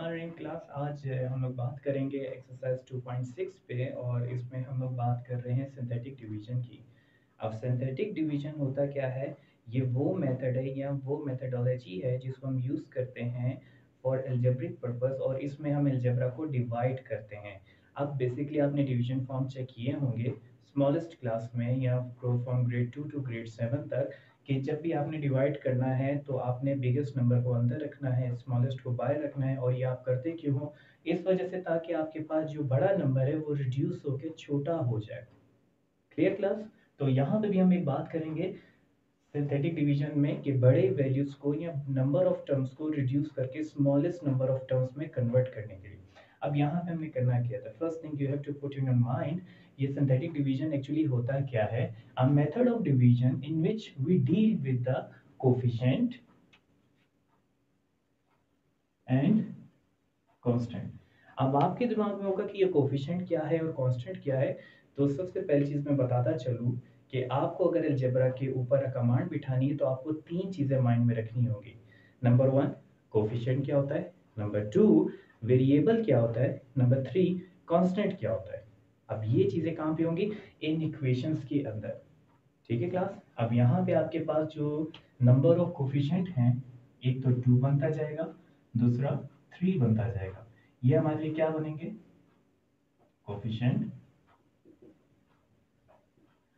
रहीम class आज हम लोग बात करेंगे एक्सरसाइज 2.6 पे और इसमें हम लोग बात कर रहे हैं सिंथेटिक डिवीज़न की। अब सिंथेटिक डिवीज़न होता क्या है? ये वो मेथड है या वो मेथडोलॉजी है जिसको हम यूज़ करते हैं फॉर एल्जेब्रिक पर्पस और इसमें हम एल्जेब्रा को डिवाइड करते हैं। अब बेसिकली आपने डिवीज़न फॉर्म चेक किए होंगे। स्मॉलेस्ट क्लास में या from grade two to grade seven तक कि जब भी आपने डिवाइड करना है तो आपने बिगेस्ट नंबर को अंदर रखना है स्मॉलेस्ट को बाहर रखना है और ये आप करते क्यों हो? इस वजह से ताकि आपके पास जो बड़ा नंबर है, वो रिड्यूस होकर छोटा हो जाए। क्लियर क्लास तो यहाँ पे भी हम एक बात करेंगे सिंथेटिक डिवीज़न में कि बड़े वैल्यूज़ को या नंबर ऑफ़ टर्म्स को रिड्यूस करके स्मॉलेस्ट नंबर ऑफ़ टर्म्स में कन्वर्ट करने के लिए। अब यहाँ पे हमने करना क्या था? First thing you have to put in your mind ये सिंथेटिक डिवीज़न एक्चुअली होता क्या है? A method of division in which we deal with the coefficient and constant अब आपके दिमाग में होगा कि ये कोफिशिएंट क्या है और कांस्टेंट क्या है? तो सबसे पहली चीज़ मैं बताता चलूँ कि आपको अगर अलजेब्रा के ऊपर कमांड बिठानी है तो आपको तीन चीज़ें माइंड में रखनी होगी। नंबर वन कोफिशिएंट क्या होता है? नंबर टू वेरिएबल क्या होता है? नंबर थ्री कांस्टेंट क्या होता है? अब ये चीज़ें कहाँ पे होंगी? इन इक्वेशंस के अंदर। ठीक है क्लास अब यहाँ पे आपके पास जो नंबर ऑफ़ कोफिशेंट हैं, एक तो टू बनता जाएगा, दूसरा थ्री बनता जाएगा। ये हमारे लिए क्या बनेंगे? कोफिशेंट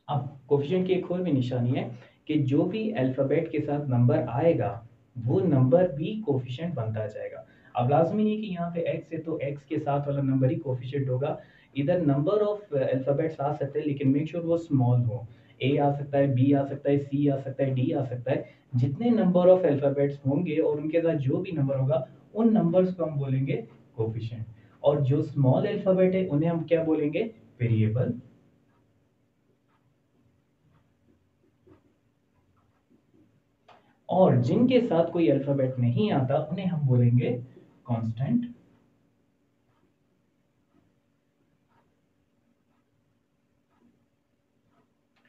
अब कोफिशिएंट की एक और भी निशानी है कि जो भी अल्फ़ाबेट के साथ नंबर आएगा, वो नंबर भी कोफिशिएंट बनता जाएगा। अब लाजमी नहीं कि यहाँ पे x है तो x के साथ वाला नंबर ही कोफिशिएंट होगा। इधर नंबर ऑफ़ अल्फ़ाबेट्स आ सकते हैं, लेकिन मेक श्योर वो स्मॉल हो। ए आ सकता है बी आ सकता है सी आ सकता है डी आ सकता है। जितने नंबर ऑफ़ अल्फ़ाबेट्स होंगे और उनके साथ जो भी नंबर होगा, उन नंबर्स को हम बोलेंगे कोफिशिएंट और जो स्मॉल अल्फ़ाबेट है, उन्हें हम क्या बोलेंगे? वेरिएबल और जिनके साथ कोई अल्फ़ाबेट नहीं आता, उन्हें हम बोलेंगे कांस्टेंट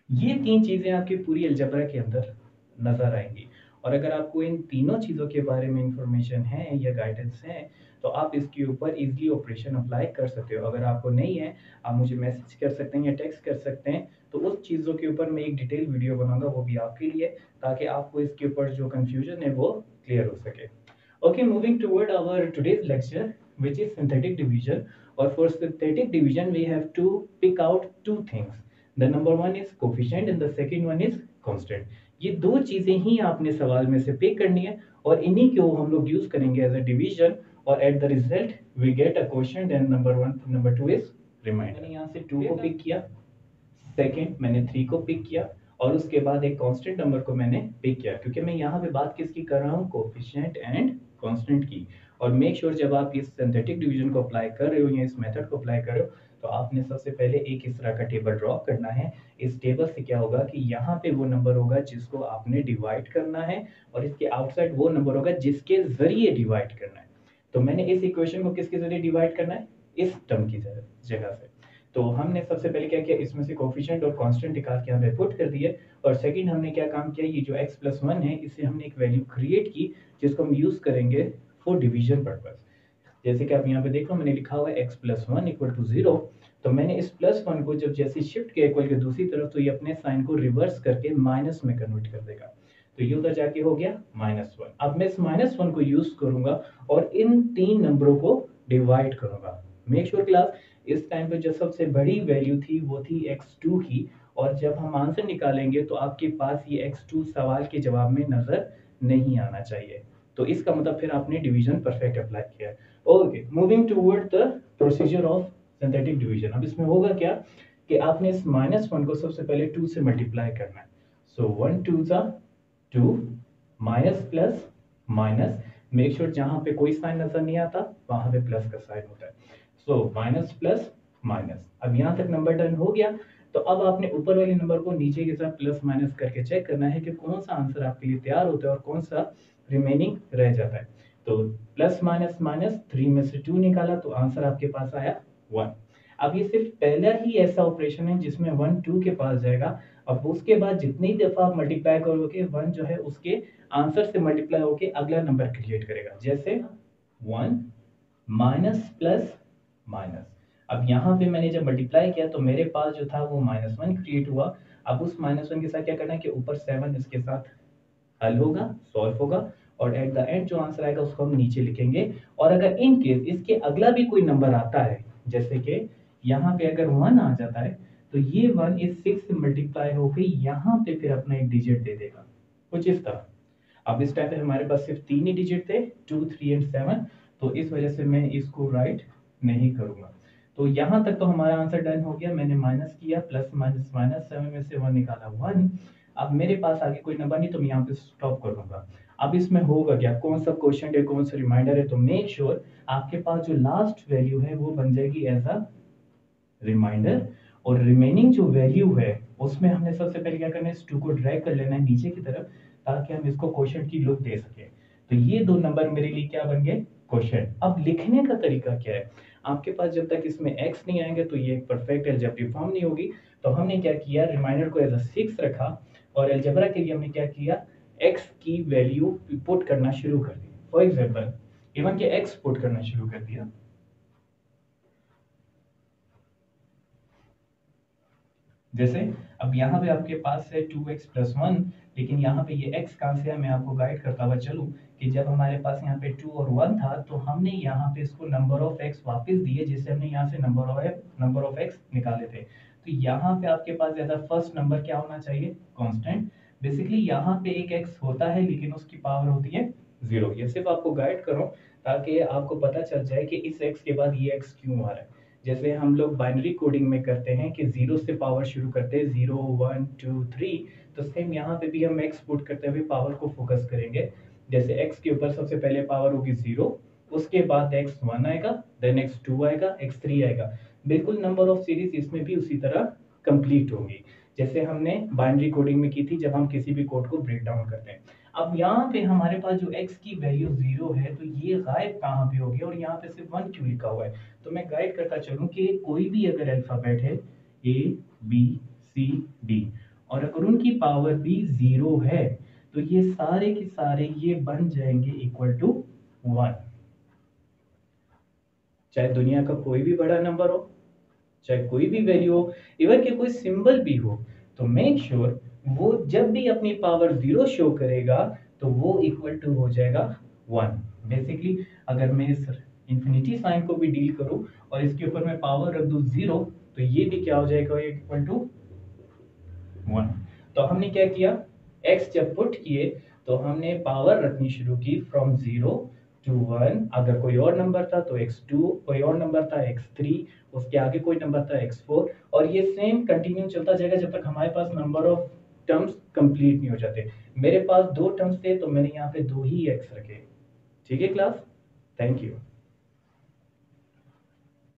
ये तीन चीज़ें आपकी पूरी अलजबरा के अंदर नज़र आएँगी। और अगर आपको इन तीनों चीज़ों के बारे में इंफॉर्मेशन है या गाइडेंस है तो आप इसके ऊपर इजीली ऑपरेशन अप्लाई कर सकते हो। अगर आपको नहीं है, आप मुझे मैसेज कर सकते हैं या टेक्स्ट कर सकते हैं तो उस चीज़ों के ऊपर मैं एक डिटेल वीडियो बनाऊँगा, वो भी आपके लिए, ताकि आपको इसके ऊपर जो कन्फ्यूज़न है, वो क्लियर हो सके। Okay moving toward our today's lecture which is synthetic division और for synthetic division we have to pick out two things the number one is coefficient and the second one is constant ये दो चीज़ें ही आपने सवाल में से pick करनी है और इन्हीं को हम लोग यूज़ करेंगे एज अ डिवीज़न और at the result we get a quotient and number one number two is remainder मैंने यहाँ से टू को पिक किया सेकेंड मैंने थ्री को पिक किया और उसके बाद एक कांस्टेंट नंबर को मैंने पिक किया। क्योंकि मैं यहाँ पे बात किसकी कर रहा हूँ? कोफिशिएंट एंड कांस्टेंट की। और मेक श्योर sure जब आप इस सिंथेटिक डिवीज़न को अप्लाई कर रहे हो या इस मेथड को अप्लाई कर रहे हो तो आपने सबसे पहले एक इस तरह का टेबल ड्रॉ करना है। इस टेबल से क्या होगा कि यहाँ पे वो नंबर होगा जिसको आपने डिवाइड करना है और इसके आउटसाइड वो नंबर होगा जिसके ज़रिए डिवाइड करना है। तो मैंने इस इक्वेशन को किसके ज़रिए डिवाइड करना है? इस टर्म की जगह से। तो हमने सबसे पहले क्या किया? इसमें से कोफिशिएंट और कांस्टेंट निकाल के पे पुट कर दिए और सेकंड हमने क्या काम किया? ये जो x प्लस वन है इससे हमने एक वैल्यू क्रिएट की, जिसको हम यूज़ करेंगे फॉर डिवीज़न पर्पज जैसे कि आप यहाँ पे देख लो मैंने लिखा हुआ है x plus one equal to zero तो मैंने इस प्लस वन को जब जैसे शिफ्ट किया इक्वल के दूसरी तरफ़ तो ये अपने साइन को रिवर्स करके माइनस में कन्वर्ट कर देगा। तो ये उधर जाके हो गया माइनस वन अब मैं इस माइनस वन को यूज़ करूँगा और इन तीन नंबरों को डिवाइड करूँगा। मेक श्योर क्लास इस टाइम पे जो सबसे बड़ी वैल्यू थी, वो थी x2 की। और जब हम आंसर निकालेंगे तो आपके पास ये x2 सवाल के जवाब में नज़र नहीं आना चाहिए। तो इसका मतलब फिर आपने डिवीज़न परफेक्ट अप्लाई किया okay moving toward the procedure of synthetic division अब इसमें होगा क्या कि आपने इस माइनस वन को सबसे पहले टू से मल्टीप्लाई करना है। सो वन टू ज़ा two minus plus minus make sure जहाँ पे कोई साइन नज़र नहीं आता, वहाँ पे प्लस का साइन होता है। सो माइनस प्लस माइनस अब यहाँ तक नंबर डन हो गया। तो अब आपने ऊपर वाले नंबर को नीचे के साथ प्लस माइनस करके चेक करना है कि कौन सा आंसर आपके लिए तैयार होता है और कौन सा रिमेनिंग रह जाता है। तो प्लस माइनस माइनस थ्री में से टू निकाला तो आंसर आपके पास आया वन अब ये सिर्फ़ पहला ही ऐसा ऑपरेशन है जिसमें वन टू के पास जाएगा। अब उसके बाद जितनी दफ़ा आप मल्टीप्लाई करोगे वन जो है उसके आंसर से मल्टीप्लाई होके अगला नंबर क्रिएट करेगा। जैसे वन माइनस प्लस माइनस अब यहाँ पे मैंने जब मल्टीप्लाई किया तो मेरे पास जो था वो माइनस वन क्रिएट हुआ। अब उस माइनस वन के साथ क्या करना है कि ऊपर सेवन इसके साथ हल होगा सॉल्व होगा और एट द एंड जो आंसर आएगा उसको हम नीचे लिखेंगे। और अगर इन केस इसके अगला भी कोई नंबर आता है, जैसे कि यहाँ पे अगर वन आ जाता है तो ये वन इस सिक्स से मल्टीप्लाई होकर यहाँ पे फिर अपना एक डिजिट दे देगा। कुछ इस तरह। अब इस टाइम पे हमारे पास सिर्फ़ तीन ही डिजिट थे टू थ्री एंड सेवन तो इस वजह से मैं इसको राइट नहीं करूँगा। तो यहाँ तक तो हमारा आंसर डन हो गया। मैंने माइनस किया प्लस माइनस माइनस सेवन में से वन निकाला वन अब मेरे पास आगे कोई नंबर नहीं तो मैं यहाँ पे स्टॉप कर दूँगा। अब इसमें होगा क्या? कौन सा क्वेश्चन है, कौन सा रिमाइंडर है? तो मेक श्योर sure आपके पास जो लास्ट वैल्यू है, वो बन जाएगी एज अ रिमाइंडर और रिमेनिंग जो वैल्यू है, उसमें हमने सबसे पहले क्या करना है? इस टू को ड्रैग कर लेना है नीचे की तरफ़, ताकि हम इसको क्वेश्चन की लुक दे सके। तो ये दो नंबर मेरे लिए क्या बन गए? क्वेश्चन अब लिखने का तरीका क्या है? आपके पास जब तक इसमें एक्स नहीं आएँगे तो ये परफेक्ट एल्जेब्रिक फॉर्म नहीं होगी। तो हमने क्या किया? रिमाइंडर को एज अ सिक्स रखा और एल्जेब्रा के लिए हमने क्या किया? एक्स की वैल्यू पुट करना शुरू कर दी। फॉर एग्ज़ाम्पल इवन के एक्स पुट करना शुरू कर दिया। जैसे, अब यहाँ पे आपके पास है टू एक्स प्लस वन लेकिन यहाँ पे ये x कहाँ से है? मैं आपको गाइड करता हुआ चलूँ कि जब हमारे पास यहाँ पे टू और वन था तो हमने यहाँ पे इसको नंबर ऑफ़ x वापस दिए, जिससे हमने यहाँ से number of number of x निकाले थे। तो यहाँ पे आपके पास ज़्यादा फ़र्स्ट नंबर क्या होना चाहिए? कॉन्स्टेंट बेसिकली यहाँ पे एक एक्स होता है, लेकिन उसकी पावर होती है ज़ीरो ये सिर्फ़ आपको गाइड करो, ताकि आपको पता चल जाए कि इस एक्स के बाद ये एक्स क्यों आ रहा है। जैसे हम लोग बाइनरी कोडिंग में करते हैं कि ज़ीरो से पावर शुरू करते हैं ज़ीरो वन टू थ्री तो सेम यहाँ पे भी हम एक्स पुट करते हुए पावर को फोकस करेंगे। जैसे एक्स के ऊपर सबसे पहले पावर होगी ज़ीरो उसके बाद एक्स वन आएगा देन एक्स टू आएगा एक्स थ्री आएगा। बिल्कुल नंबर ऑफ़ सीरीज़ इसमें भी उसी तरह कंप्लीट होगी। जैसे हमने बाइनरी कोडिंग में की थी, जब हम किसी भी कोड को ब्रेक डाउन करते हैं। अब यहाँ पे हमारे पास जो x की वैल्यू ज़ीरो है तो ये गायब कहाँ पे होगी और यहाँ पे सिर्फ़ वन क्यों लिखा हुआ है। तो मैं गाइड करता चलूँ कि कोई भी अगर अल्फ़ाबेट है ए बी सी डी और अगर उनकी पावर भी ज़ीरो है तो ये सारे के सारे ये बन जाएँगे इक्वल टू वन चाहे दुनिया का कोई भी बड़ा नंबर हो, चाहे कोई भी वैल्यू हो इवन के कोई सिंबल भी हो तो मेक श्योर sure वो जब भी अपनी पावर ज़ीरो शो करेगा तो वो इक्वल टू हो जाएगा वन बेसिकली अगर मैं इस इंफिनिटी साइन को भी डील करूँ और इसके ऊपर मैं पावर रख दूँ ज़ीरो तो ये भी क्या हो जाएगा? इक्वल टू वन तो हमने क्या किया? X जब पुट किए तो हमने पावर रखनी शुरू की फ्रॉम ज़ीरो टू वन अगर कोई और नंबर था तो एक्स टू कोई और नंबर था एक्स थ्री उसके आगे कोई नंबर था एक्स फोर और ये सेम कंटिन्यू चलता जाएगा जब तक हमारे पास नंबर ऑफ़ टर्म्स कंप्लीट नहीं हो जाते। मेरे पास दो टर्म्स थे तो मैंने यहाँ पे दो ही एक्स रखे। ठीक है क्लास थैंक यू